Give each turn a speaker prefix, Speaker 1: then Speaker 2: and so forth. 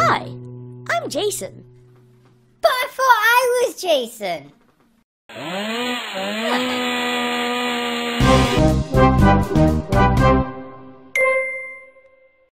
Speaker 1: Hi, I'm Jason.
Speaker 2: But I thought I was Jason.